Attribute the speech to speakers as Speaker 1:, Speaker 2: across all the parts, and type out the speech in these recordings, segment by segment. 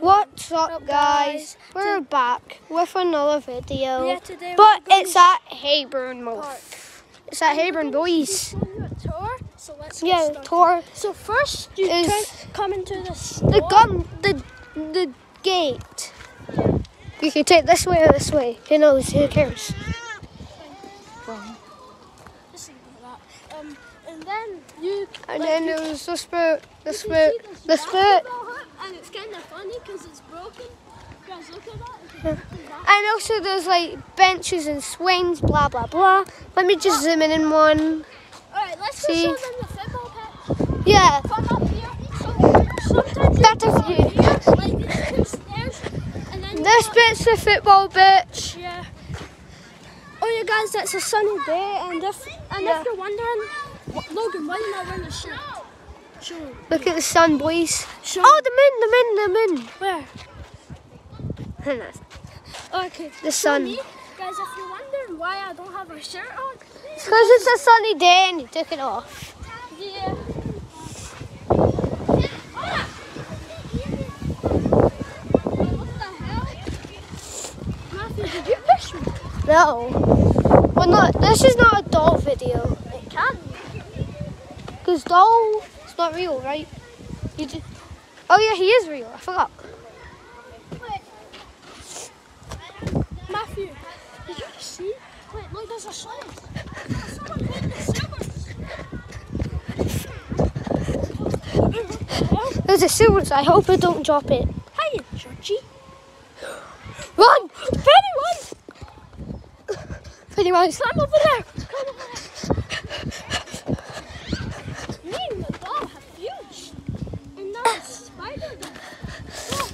Speaker 1: What's up,
Speaker 2: Up,
Speaker 1: guys?
Speaker 2: guys?
Speaker 1: We're back with another video.
Speaker 2: Yeah, today
Speaker 1: but it's at Hayburn.
Speaker 2: Park.
Speaker 1: It's at Hayburn Boys.
Speaker 2: Show you a tour, so let's
Speaker 1: Yeah, tour.
Speaker 2: So first, you
Speaker 1: is-
Speaker 2: come into the store.
Speaker 1: The gun, the the gate. You can take this way or this way. Who knows? Who cares?
Speaker 2: Just ignore that. Um, and then you.
Speaker 1: And
Speaker 2: like,
Speaker 1: then
Speaker 2: you,
Speaker 1: there was this bit,
Speaker 2: you
Speaker 1: this
Speaker 2: can
Speaker 1: bit,
Speaker 2: it's kind of funny because it's broken. Guys, look at that. It's a broken basketball.
Speaker 1: and also there's like benches and swings, blah blah blah. Let me just zoom in in one.
Speaker 2: Alright, let's go
Speaker 1: See?
Speaker 2: show them the football pitch.
Speaker 1: Yeah,
Speaker 2: Come up here. Sometimes
Speaker 1: Better view.
Speaker 2: here, like these two stairs, and then
Speaker 1: this bit's the football bitch.
Speaker 2: Yeah. Oh you guys, it's a sunny day, and if and
Speaker 1: Yeah.
Speaker 2: if you're wondering, Logan, why you not wearing a shirt? Me.
Speaker 1: Look at the sun, boys.
Speaker 2: Show.
Speaker 1: Oh, the moon, the moon, the moon.
Speaker 2: where? Okay.
Speaker 1: The sun.
Speaker 2: me. Guys, if you're wondering why I don't have a shirt on, it's
Speaker 1: because it's a sunny day and you took it off.
Speaker 2: yeah. What the hell? Matthew, did you push me?
Speaker 1: No. Well, not. This is not a doll video.
Speaker 2: It can.
Speaker 1: Because doll, not real, right? You do. Oh yeah, he is real. I forgot.
Speaker 2: Wait. Matthew, did you see? Wait, look, there's a sign. Someone put the.
Speaker 1: There's a silver. I hope I don't drop it.
Speaker 2: Hey, Georgie.
Speaker 1: Run!
Speaker 2: Pennywise!
Speaker 1: Pennywise.
Speaker 2: Climb over there! Climb over there! Me and the doll have fused. And now a spider there. Oh,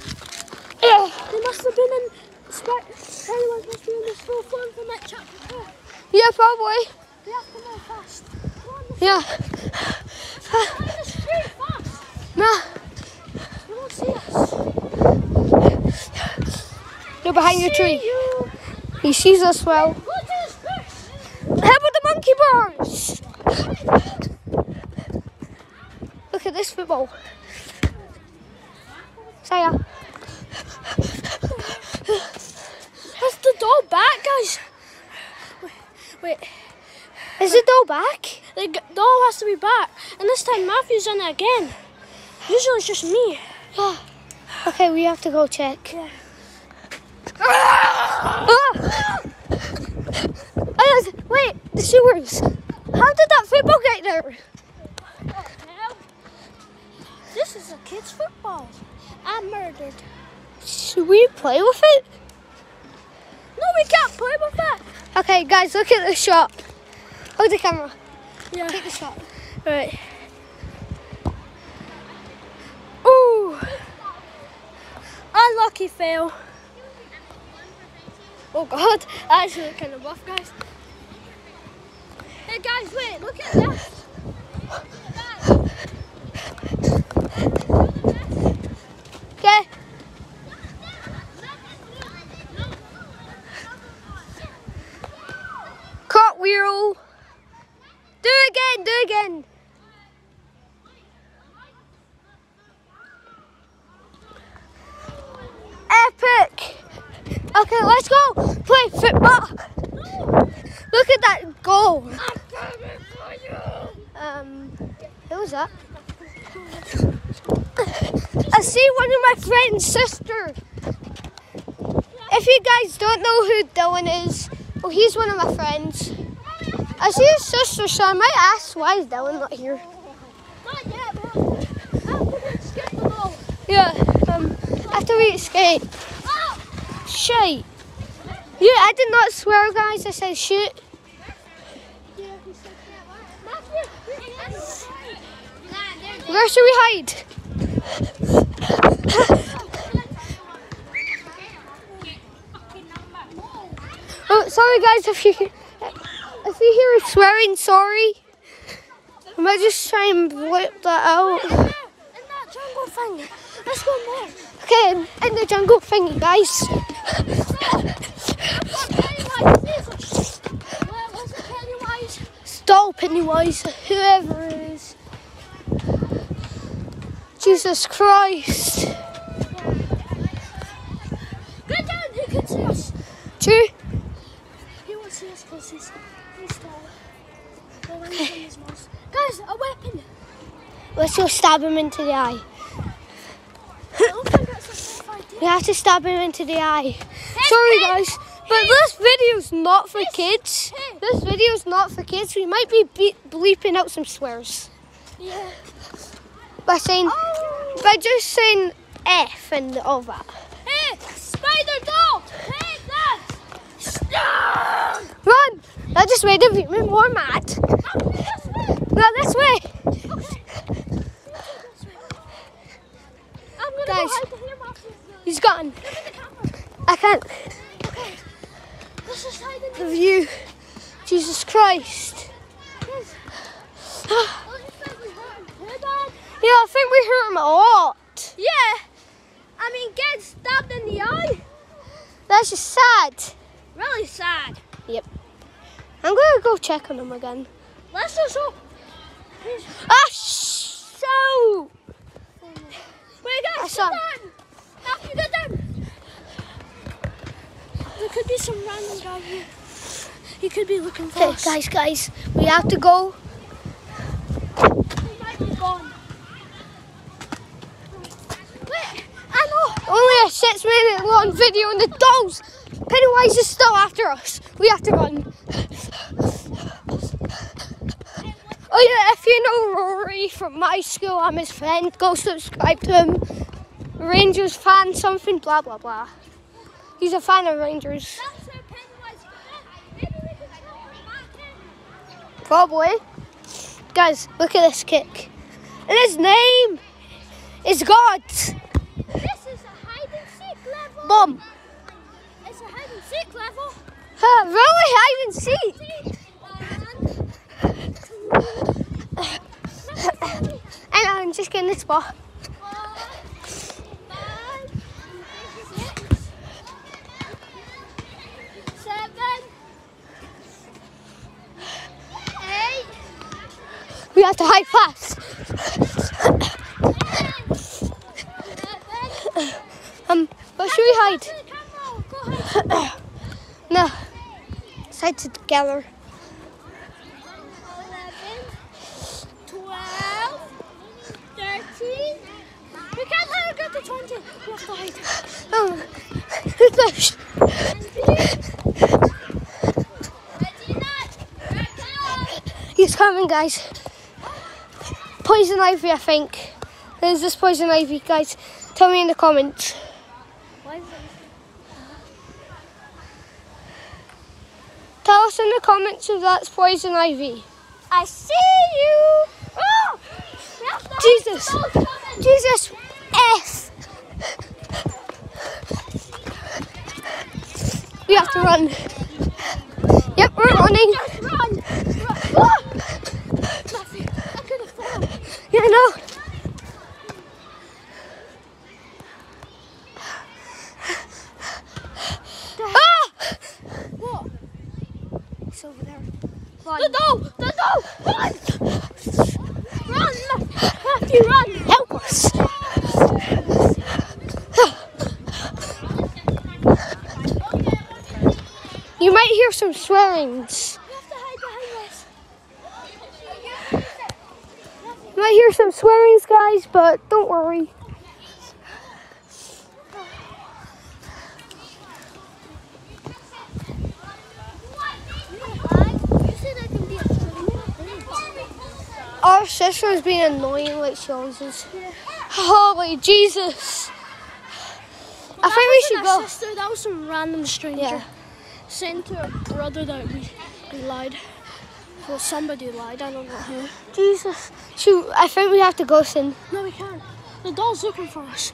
Speaker 1: Yeah.
Speaker 2: they must have been in. Spi- Pennywise must be in the full form from that chapter.
Speaker 1: Yeah, probably.
Speaker 2: We have to move fast. On
Speaker 1: Yeah.
Speaker 2: Find the street fast.
Speaker 1: Nah.
Speaker 2: They won't see us.
Speaker 1: You're behind your tree.
Speaker 2: You.
Speaker 1: He sees us well. How about the monkey bars? Look at this football. Saya.
Speaker 2: Is the doll back, guys? Wait, wait.
Speaker 1: Is the doll back?
Speaker 2: The g- doll has to be back. And this time Matthew's in it again. Usually it's just me.
Speaker 1: Yeah. Okay, we have to go check.
Speaker 2: Yeah.
Speaker 1: Ah! Oh, wait, the sewers. How did that football get there?
Speaker 2: This is a kid's football. I'm murdered.
Speaker 1: Should we play with it?
Speaker 2: No, we can't play with that.
Speaker 1: Okay, guys, look at the shot. Hold the camera.
Speaker 2: Yeah.
Speaker 1: Take the shot.
Speaker 2: Right. Unlucky fail. Oh god, that actually kind of rough, guys. Hey guys, wait, look at that.
Speaker 1: Okay. Cartwheel. Do again, do again. Epic. Okay, let's go play football. Look at that goal. Um, who was that? I see one of my friend's sister. If you guys don't know who Dylan is, well, he's one of my friends. I see his sister, so I might ask why is Dylan not here.
Speaker 2: Not yet, bro. After we skip.
Speaker 1: Yeah, um, after we escape. Shite. Yeah, I did not swear, guys. I said shit.
Speaker 2: Yeah, he said that. Matthew,
Speaker 1: Where should we hide? Oh, sorry, guys. If you if you hear swearing, sorry. I might just try and blip that out.
Speaker 2: In that jungle thing. Let's go more.
Speaker 1: Okay, in the jungle thingy, guys.
Speaker 2: It, Pennywise?
Speaker 1: Stop, Pennywise, whoever it is. Jesus Christ.
Speaker 2: see us.
Speaker 1: True.
Speaker 2: He won't see us because he's, he's tall. But when he's in his mouth. Guys, a weapon.
Speaker 1: Let's go stab him into the eye.
Speaker 2: I don't think that's a good idea.
Speaker 1: We have to stab him into the eye. Sorry, guys. But this video's not for kids. This video's not for kids. We might be be- bleeping out some swears
Speaker 2: Yeah.
Speaker 1: By saying,
Speaker 2: Oh.
Speaker 1: by just saying F and all that.
Speaker 2: Hey, spider dog. Hey, that.
Speaker 1: Run! That just made him even more mad.
Speaker 2: Come this way.
Speaker 1: No, this way.
Speaker 2: Okay. I'm gonna
Speaker 1: Guys.
Speaker 2: go hide the hair.
Speaker 1: He's gone.
Speaker 2: Give me the camera.
Speaker 1: I can't.
Speaker 2: Okay.
Speaker 1: The
Speaker 2: the
Speaker 1: view. Jesus Christ.
Speaker 2: Guys. Ah. Oh, he said we hurt him. Hey, Dad.
Speaker 1: Yeah, I think we hurt him a lot.
Speaker 2: Yeah. I mean, get stabbed in the eye.
Speaker 1: That's just sad.
Speaker 2: Really sad. Yep.
Speaker 1: I'm gonna go check on him again.
Speaker 2: Let's just hope.
Speaker 1: Ah, so.
Speaker 2: Wait, guys, get
Speaker 1: saw him.
Speaker 2: Matthew, get down. There could be some random guy here. He could be looking for
Speaker 1: Okay,
Speaker 2: us.
Speaker 1: guys, guys, we have to go.
Speaker 2: He might be gone. Wait, I know.
Speaker 1: Only a six minute long video and the dolls. Pennywise is still after us. We have to run. Oh yeah, if you know Rory from my school, I'm his friend. Go subscribe to him. Rangers fan, something, blah blah blah. He's a fan of Rangers. Probably. Guys, look at this kick. And his name is God.
Speaker 2: Seek.
Speaker 1: Bomb.
Speaker 2: It's a hide and seek level.
Speaker 1: Huh, really? I didn't see.
Speaker 2: See? One,
Speaker 1: And I'm just getting this ball.
Speaker 2: four, five, six, seven, eight,
Speaker 1: We have to hide fast.
Speaker 2: eleven.
Speaker 1: Um, where should we hide?
Speaker 2: To the camera. Go ahead.
Speaker 1: No. Let's together.
Speaker 2: 11, 12, 13. We can't let her get to 20. We have to hide.
Speaker 1: Oh, who's this?
Speaker 2: 20.
Speaker 1: He's coming, guys. Poison ivy, I think. There's this poison ivy, guys. Tell me in the comments.
Speaker 2: Why is it?
Speaker 1: Tell us in the comments if that's poison ivy.
Speaker 2: I see you. Oh!
Speaker 1: Jesus. Jesus F. We have to run. Yep, we're running.
Speaker 2: Just run. run. Oh! Matthew, I could have fallen.
Speaker 1: Yeah, I know. Ah!
Speaker 2: What?
Speaker 1: It's over there.
Speaker 2: The dog! The dog! Run! Run! Matthew, run!
Speaker 1: Help us. You might hear some swearings. You might hear some swearings, guys, but don't worry. Our sister is being annoying like she always is. Holy Jesus. I think we should go.
Speaker 2: Sister, that was some random stranger
Speaker 1: Yeah.
Speaker 2: saying to her brother that we, we lied. Well, somebody lied. I don't know who.
Speaker 1: Jesus. Shoot, I think we have to go soon.
Speaker 2: No, we can't. The doll's looking for us.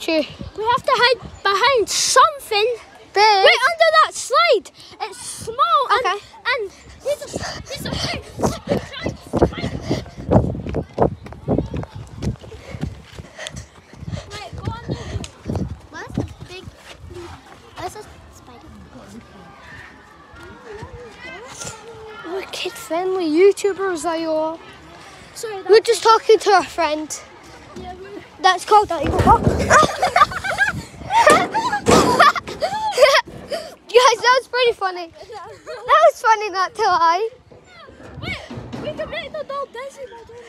Speaker 1: True.
Speaker 2: We have to hide behind something.
Speaker 1: Big.
Speaker 2: Right under that slide. It's small
Speaker 1: Okay.
Speaker 2: and he's a he's a big flipping giant spider. Right, go under here.
Speaker 3: What's the big? What's a spider?
Speaker 1: We're kid friendly YouTubers, are you all?
Speaker 2: Sorry,
Speaker 1: We're just talking to a friend.
Speaker 2: yeah,
Speaker 1: That's called that. Guys, that was pretty funny. That was funny, not to lie.
Speaker 2: Wait, we can make the doll dizzy by doing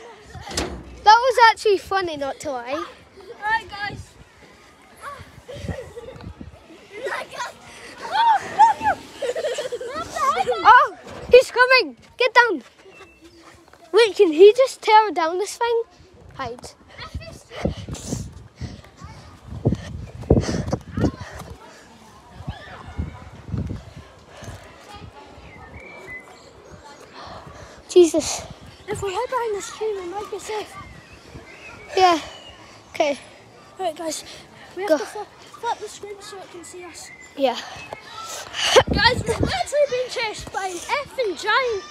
Speaker 2: this.
Speaker 1: That was actually funny, not to lie.
Speaker 2: Alright, guys. Oh,
Speaker 1: Oh, he's coming. Get down. Wait, can he just tear down this thing? Hide. Jesus.
Speaker 2: If we hide behind this tree, we might be safe.
Speaker 1: Yeah. Okay.
Speaker 2: Alright, guys. We have
Speaker 1: Go.
Speaker 2: to flip, flip the screen so it can see us.
Speaker 1: Yeah.
Speaker 2: Guys, we're literally being chased by an effing giant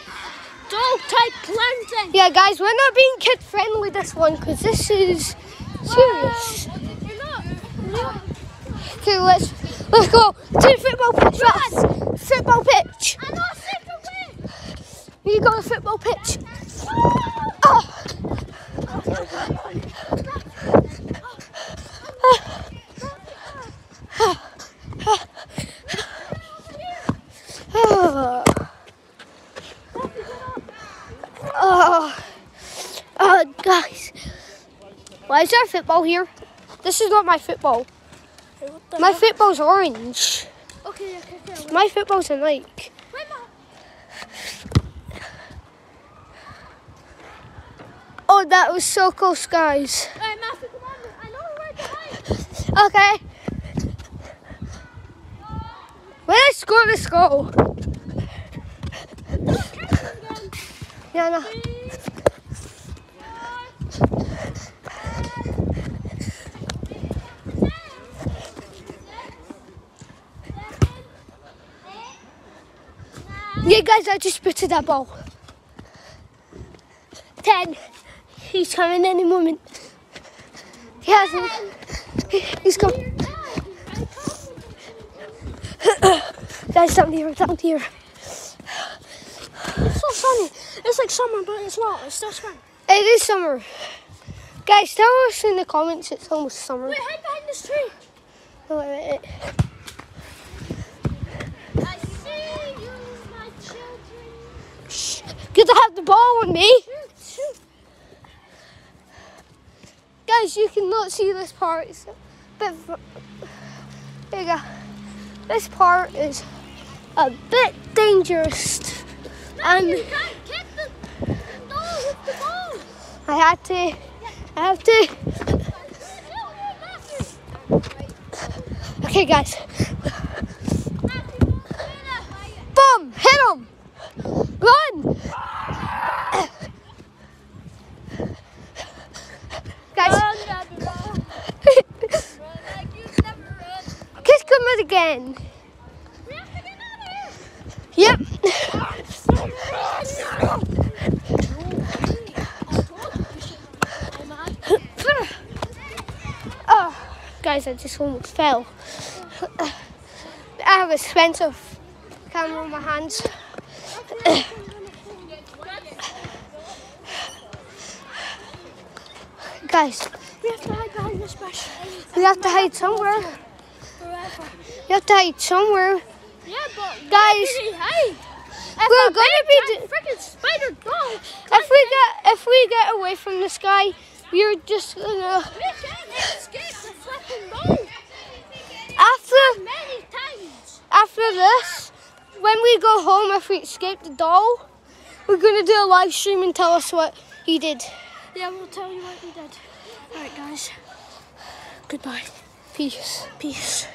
Speaker 2: dog type clown thing.
Speaker 1: Yeah, guys, we're not being kid friendly this one because this is serious.
Speaker 2: We're not. We're not.
Speaker 1: Okay, let's let's go to the football pitch. Fast. Football pitch.
Speaker 2: I know a secret way.
Speaker 1: We go to the football pitch. Oh. Oh. Oh. Oh, guys. Why is there football here? This is not my football.
Speaker 2: Hey,
Speaker 1: My
Speaker 2: hell?
Speaker 1: football's orange.
Speaker 2: Okay, okay, okay.
Speaker 1: My football's in like.
Speaker 2: wait,
Speaker 1: Oh, that was so close, guys.
Speaker 2: Matthew, come on. I know where to hide.
Speaker 1: Okay. When I score, let's go. Yeah, no. Yeah, guys, I just spotted that ball. Ten. He's coming any moment. He hasn't. He's coming. Guys, down here, down here.
Speaker 2: It's so sunny. It's like summer, but it's not. It's still spring.
Speaker 1: It is summer. Guys, tell us in the comments it's almost summer.
Speaker 2: Wait, hide behind this tree.
Speaker 1: Ball me. Guys, you cannot see this part. It's a bit bigger. This part is a bit dangerous. And
Speaker 2: You can't kick the the.
Speaker 1: I had to, I have to. Okay, guys. Boom! Hit him! Run! Guys, kiss him it again. Yep. Oh, guys, I just almost fell. I have a expensive camera in my hands. Guys,
Speaker 2: We have to hide behind this bush.
Speaker 1: we have to hide somewhere.
Speaker 2: Forever.
Speaker 1: We have to hide somewhere.
Speaker 2: Yeah, but
Speaker 1: Guys,
Speaker 2: where did he hide?
Speaker 1: We're gonna be.
Speaker 2: Freaking spider doll.
Speaker 1: if we get if we get away from this guy, we're just gonna
Speaker 2: We can't escape the flipping doll
Speaker 1: after after this, when we go home, if we escape the doll, we're gonna do a live stream and tell us what he did.
Speaker 2: Yeah, we'll tell you what he did. Alright, guys. Goodbye.
Speaker 1: Peace.
Speaker 2: Peace.